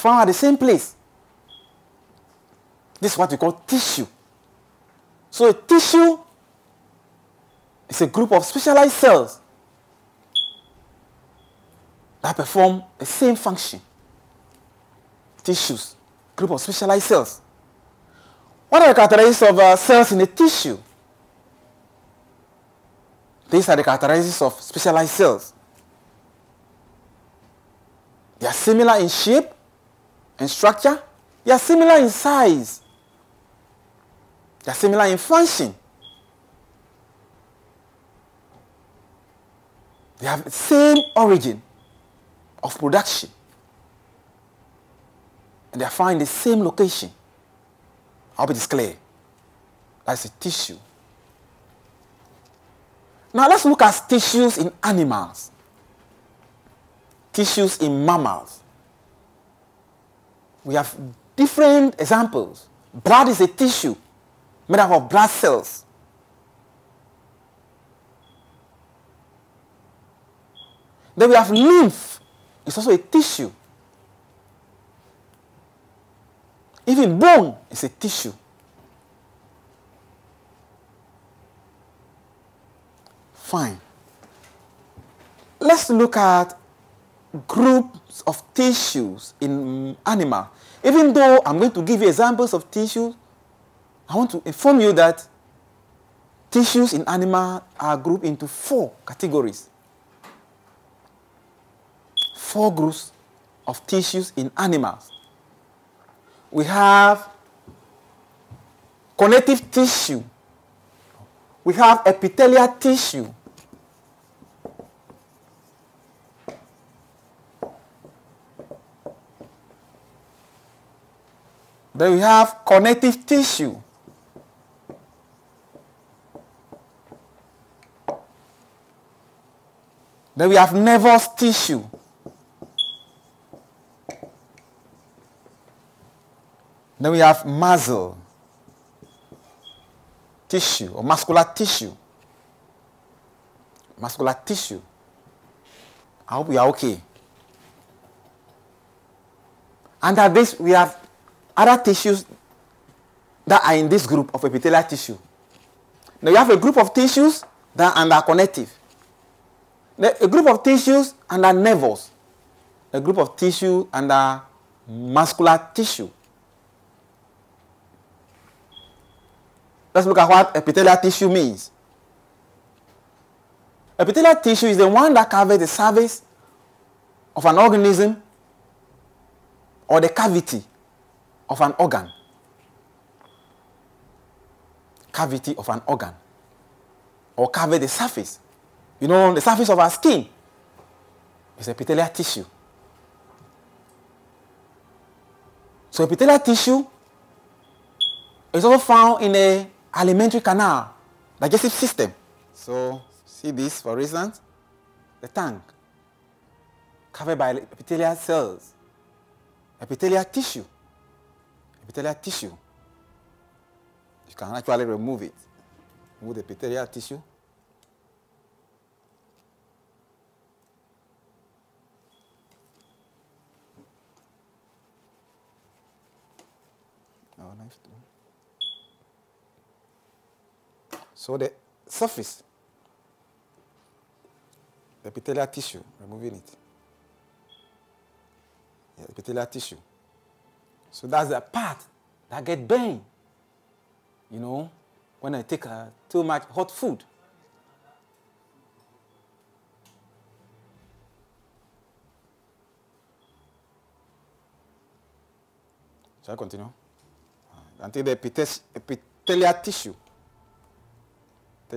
Found at the same place. This is what we call tissue. So a tissue is a group of specialized cells that perform the same function. Tissues, group of specialized cells. What are the characteristics of uh, cells in a tissue? These are the characteristics of specialized cells. They are similar in shape and structure. They are similar in size. They are similar in function. They have the same origin of production. And they are found in the same location. I hope it is clear. That's a tissue. Now let's look at tissues in animals. Tissues in mammals. We have different examples. Blood is a tissue made up of blood cells. Then we have lymph. It's also a tissue. Even bone is a tissue. Fine. Let's look at groups of tissues in animal. Even though I'm going to give you examples of tissues, I want to inform you that tissues in animal are grouped into four categories. Four groups of tissues in animals. We have connective tissue. We have epithelial tissue. Then we have connective tissue. Then we have nervous tissue. Then we have muscle tissue or muscular tissue. Muscular tissue. I hope we are okay. Under this, we have other tissues that are in this group of epithelial tissue. Now you have a group of tissues that are under connective. A group of tissues under nervous. A group of tissue under muscular tissue. Let's look at what epithelial tissue means. Epithelial tissue is the one that covers the surface of an organism or the cavity of an organ. Cavity of an organ. Or cover the surface. You know, the surface of our skin is epithelial tissue. So epithelial tissue is also found in the alimentary canal, digestive system. So see this, for instance, the tongue covered by epithelial cells, epithelial tissue, epithelial tissue. You can actually remove it. Remove the epithelial tissue. Oh, nice too. So the surface, the epithelial tissue, removing it. Yeah, epithelial tissue. So that's the part that get burned. You know, when I take uh, too much hot food. Shall I continue? Until the epithelial tissue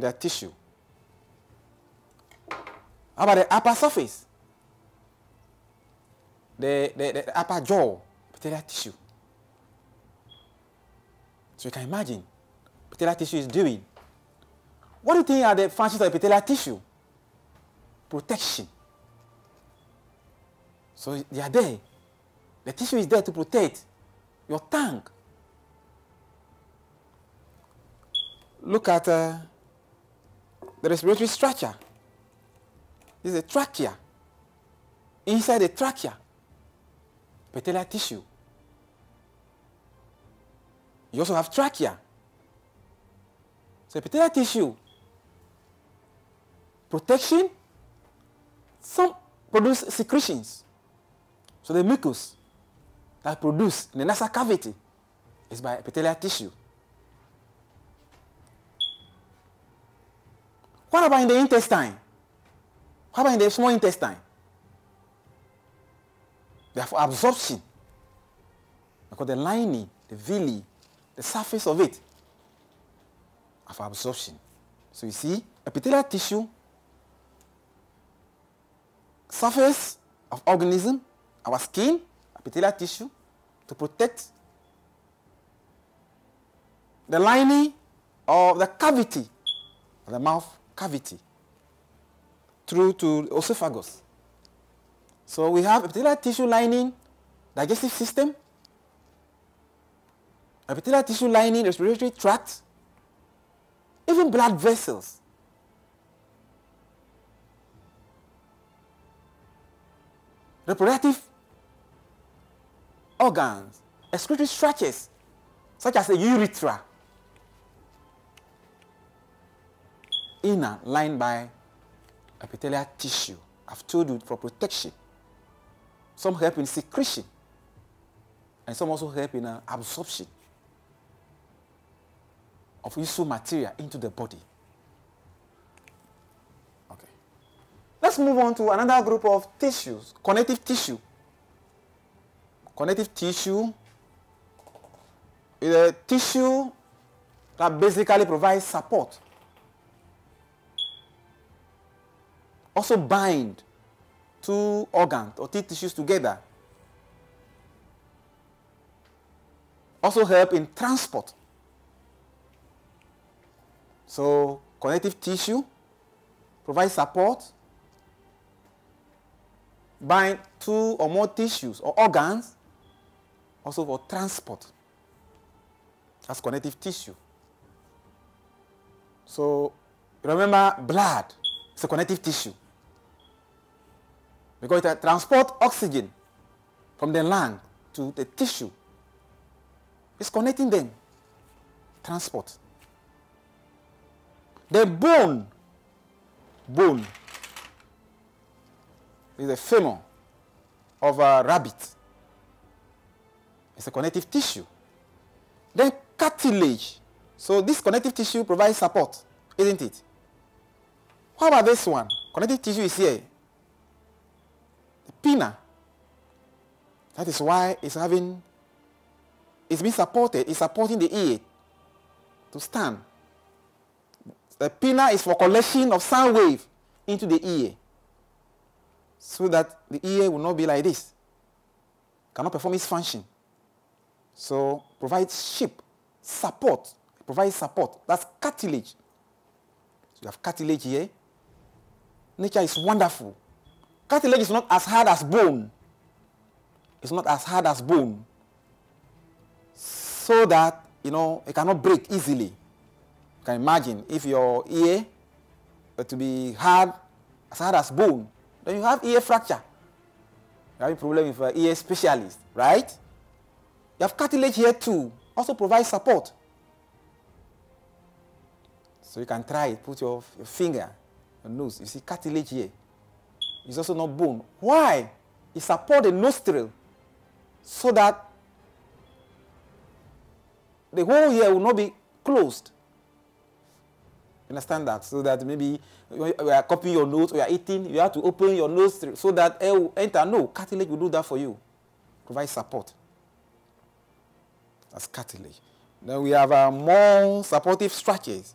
their tissue. How about the upper surface? The, the, the upper jaw, epithelial tissue. So you can imagine epithelial tissue is doing. What do you think are the functions of epithelial tissue? Protection. So they are there. The tissue is there to protect your tongue. Look at uh, the respiratory structure. This is a trachea. Inside the trachea, epithelial tissue. You also have trachea. So epithelial tissue, protection, some produce secretions. So the mucus that produce in the nasal cavity is by epithelial tissue. What about in the intestine? What about in the small intestine? For absorption. Because the lining, the villi, the surface of it of absorption. So you see, epithelial tissue, surface of organism, our skin, epithelial tissue, to protect the lining of the cavity the mouth cavity through to esophagus. So we have epithelial tissue lining, digestive system, epithelial tissue lining, respiratory tract, even blood vessels. Reproductive organs, excretory structures, such as the urethra, inner lined by epithelial tissue. I've told you for protection. Some help in secretion, and some also help in uh, absorption of useful material into the body. Okay. Let's move on to another group of tissues, connective tissue. Connective tissue is a tissue that basically provides support. Also bind two organs or two tissues together. Also help in transport. So connective tissue provides support, bind two or more tissues or organs, also for transport. That's connective tissue. So remember blood is a connective tissue because it transports oxygen from the lung to the tissue. It's connecting them. Transport. The bone, bone, is a femur of a rabbit. It's a connective tissue. Then cartilage. So this connective tissue provides support, isn't it? How about this one? Connective tissue is here The pinna. That is why it's having, it's being supported, it's supporting the ear to stand. The pinna is for collection of sound wave into the ear so that the ear will not be like this, cannot perform its function. So provides shape, support, provides support. That's cartilage. So you have cartilage here. Nature is wonderful. Cartilage is not as hard as bone. It's not as hard as bone. So that, you know, it cannot break easily. Can imagine if your ear were to be hard, as hard as bone, then you have ear fracture. You have a problem with an ear specialist, right? You have cartilage here too. Also provides support. So you can try it. Put your, your finger, your nose. You see cartilage here. It's also not bone. Why? It supports the nostril so that the whole ear will not be closed. Understand that? So that maybe we are copying your notes we are eating, you have to open your nose so that air will enter. No, cartilage will do that for you. Provide support. That's cartilage. Then we have uh, more supportive structures.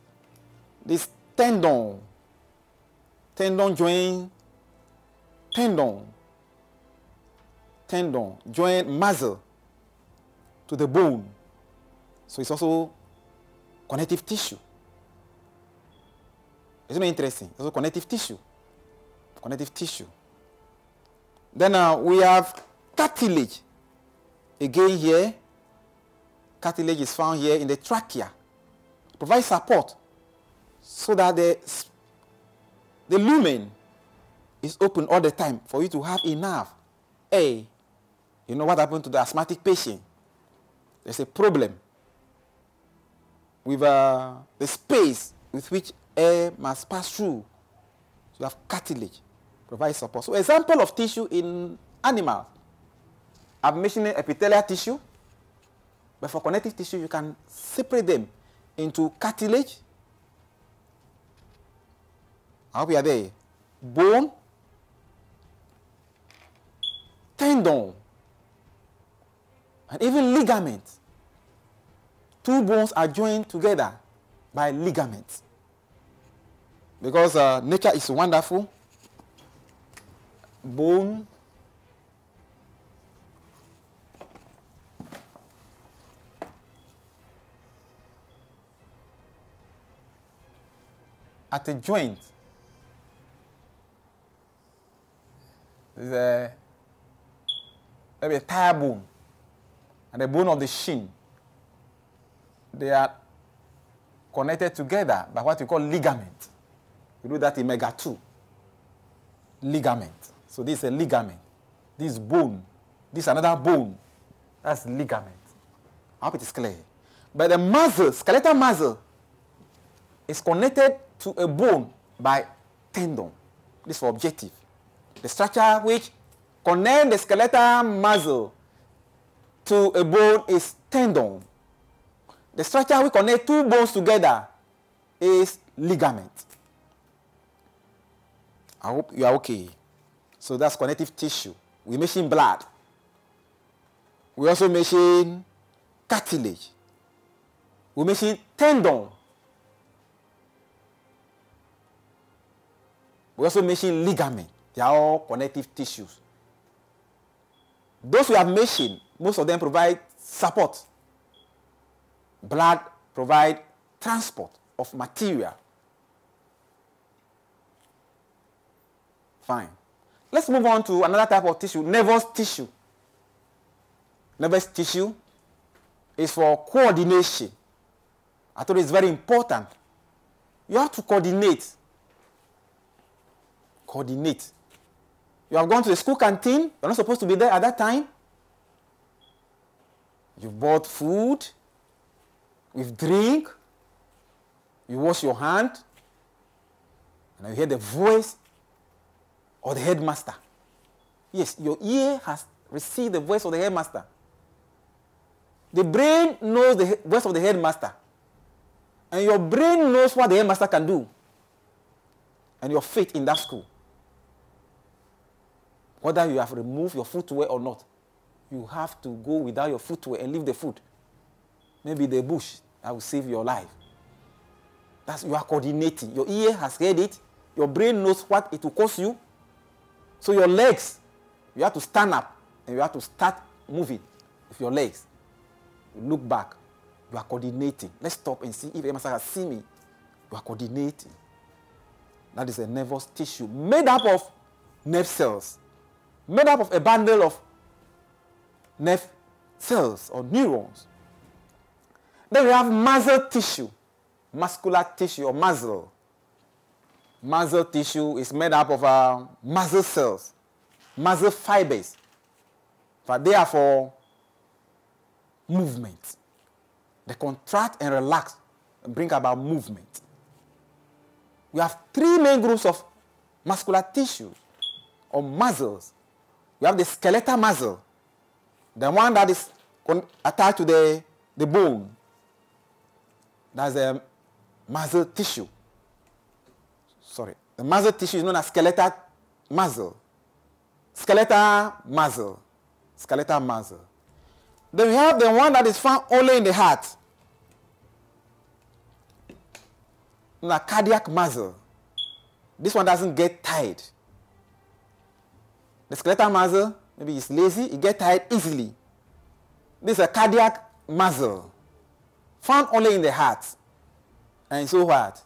This tendon, tendon joint tendon, tendon, joint muscle to the bone. So it's also connective tissue. Isn't it interesting? It's a connective tissue. Connective tissue. Then uh, we have cartilage. Again here, cartilage is found here in the trachea. Provides support so that the, the lumen is open all the time for you to have enough air You know what happened to the asthmatic patient? There's a problem with uh, the space with which air must pass through. So you have cartilage, provide support. So example of tissue in animals. I've mentioned epithelial tissue, but for connective tissue, you can separate them into cartilage. I hope you are there. Bone, tendon, and even ligament. Two bones are joined together by ligaments. Because uh, nature is wonderful. Bone at a joint. There's maybe a tire bone and the bone of the shin. They are connected together by what we call ligament. We do that in Mega 2. Ligament. So this is a ligament. This bone. This is another bone. That's ligament. I hope it is clear. But the muscle, skeletal muscle, is connected to a bone by tendon. This for objective. The structure which connect the skeletal muscle to a bone is tendon. The structure which connect two bones together is ligament. I hope you are okay. So that's connective tissue. We mention blood. We also mention cartilage. We mention tendon. We also mention ligament. They are all connective tissues. Those we have mentioned, most of them provide support. Blood provide transport of material. Fine. Let's move on to another type of tissue, nervous tissue. Nervous tissue is for coordination. I thought it's very important. You have to coordinate. Coordinate. You have gone to the school canteen. You're not supposed to be there at that time. You bought food with drink. You wash your hand. And you hear the voice or the headmaster. Yes, your ear has received the voice of the headmaster. The brain knows the voice of the headmaster. And your brain knows what the headmaster can do. And your faith in that school. Whether you have removed your footwear or not, you have to go without your footwear and leave the foot. Maybe the bush that will save your life. That's you are coordinating. Your ear has heard it. Your brain knows what it will cost you. So your legs, you have to stand up and you have to start moving with your legs. You look back. You are coordinating. Let's stop and see if Emerson has seen me. You are coordinating. That is a nervous tissue made up of nerve cells, made up of a bundle of nerve cells or neurons. Then we have muscle tissue, muscular tissue or muscle. Muscle tissue is made up of uh, muscle cells, muscle fibers. But they are for movement. They contract and relax and bring about movement. We have three main groups of muscular tissue or muscles. We have the skeletal muscle, the one that is attached to the, the bone. That's the muscle tissue. Sorry. The muscle tissue is known as skeletal muscle. Skeletal muscle. Skeletal muscle. Then we have the one that is found only in the heart. The cardiac muscle. This one doesn't get tired. The skeletal muscle, maybe it's lazy, it gets tired easily. This is a cardiac muscle found only in the heart. And so what?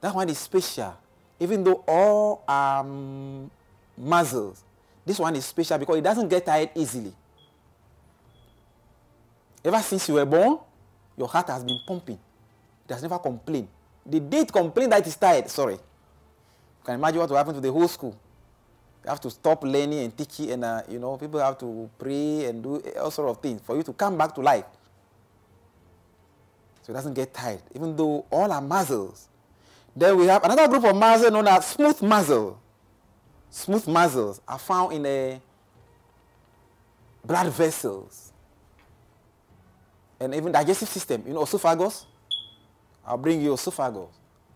That one is special. Even though all um, muscles, this one is special because it doesn't get tired easily. Ever since you were born, your heart has been pumping. It has never complained. The day it complained that it is tired, sorry. You can imagine what will happen to the whole school. You have to stop learning and teaching, and uh, you know, people have to pray and do all sort of things for you to come back to life. So it doesn't get tired, even though all are muscles. Then we have another group of muscles known as smooth muscle. Smooth muscles are found in the blood vessels and even digestive system. You know, esophagus. I'll bring you esophagus.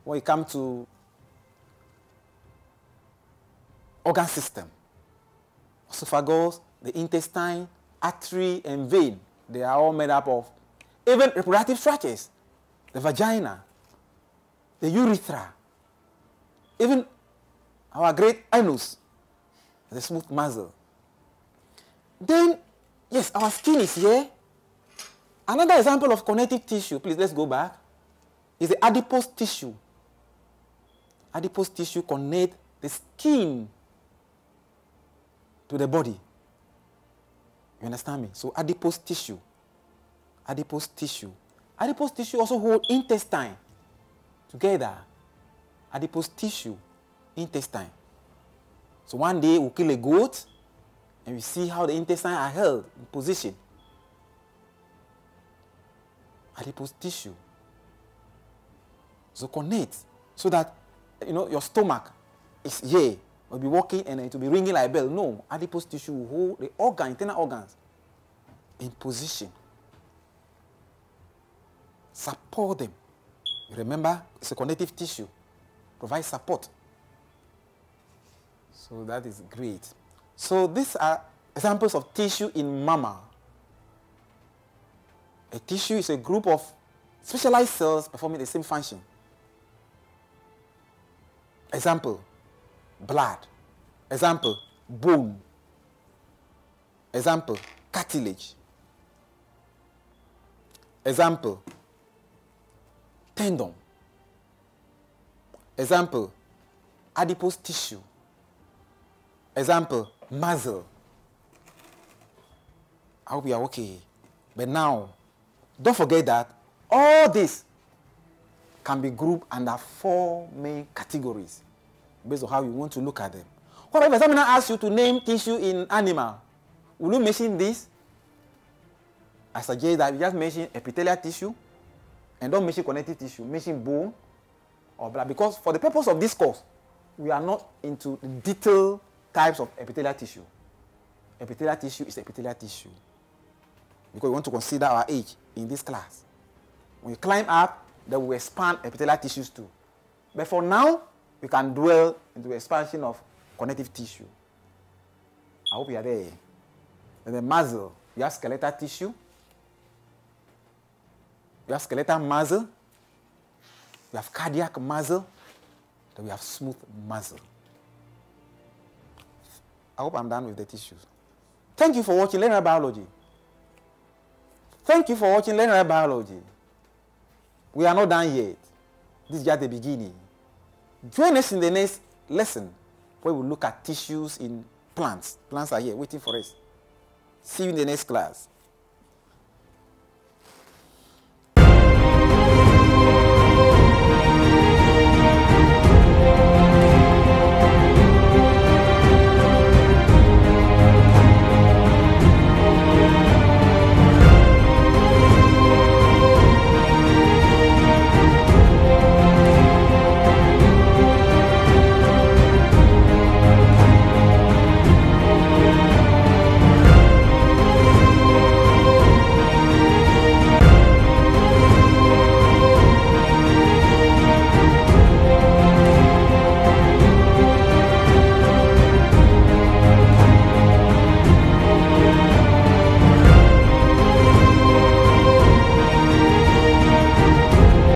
When you come to organ system, esophagus, the intestine, artery, and vein, they are all made up of even reproductive structures, the vagina, the urethra, even our great anus, the smooth muscle. Then, yes, our skin is here. Another example of connective tissue, please let's go back, is the adipose tissue. Adipose tissue connect the skin to the body. You understand me? So adipose tissue. Adipose tissue. Adipose tissue also hold intestine together. Adipose tissue, intestine. So one day we'll kill a goat and we see how the intestine are held in position. Adipose tissue. So connect so that you know your stomach is here. Will be walking and it will be ringing like bell. No, adipose tissue will hold the organ, internal organs in position. Support them. Remember, it's a connective tissue. Provide support. So that is great. So these are examples of tissue in mammal. A tissue is a group of specialized cells performing the same function. Example, blood. Example, bone. Example, cartilage. Example, tendon. Example, adipose tissue. Example, muscle. I hope you are okay. But now, don't forget that all this can be grouped under four main categories based on how you want to look at them. What if examiner asks you to name tissue in animal? Will you mention this? I suggest that you just mention epithelial tissue and don't mention connective tissue. Mention bone or blood because for the purpose of this course, we are not into the detailed types of epithelial tissue. Epithelial tissue is epithelial tissue because we want to consider our age in this class. When you climb up, then we expand epithelial tissues too. But for now, we can dwell into expansion of connective tissue. I hope you are there. And the muscle, you have skeletal tissue, you have skeletal muscle, you have cardiac muscle, then we have smooth muscle. I hope I'm done with the tissues. Thank you for watching LearnRite Biology. Thank you for watching LearnRite Biology. We are not done yet. This is just the beginning. Join us in the next lesson where we look at tissues in plants. Plants are here waiting for us. See you in the next class.